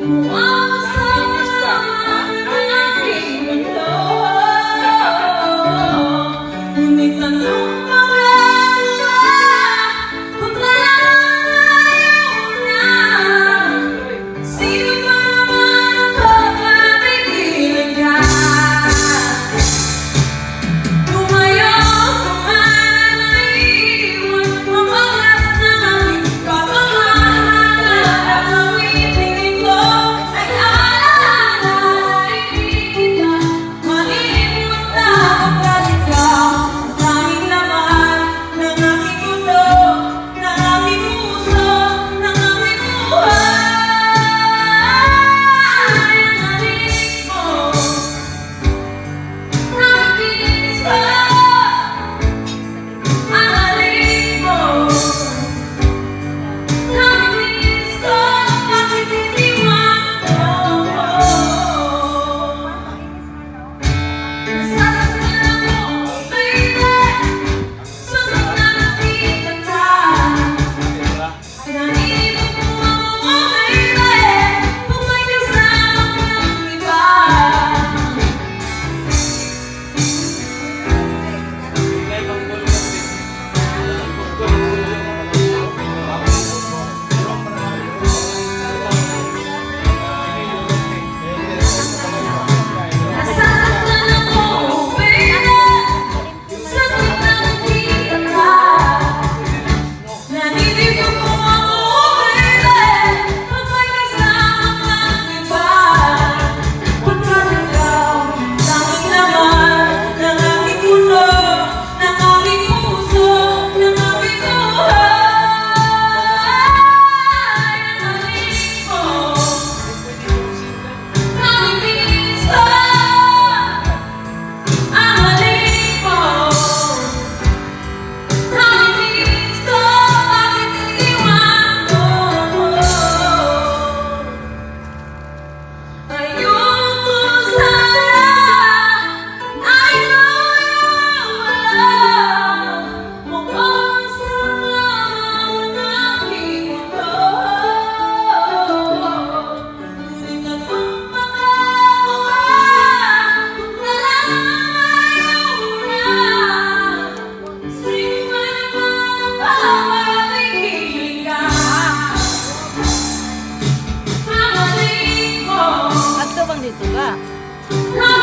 Wow. Come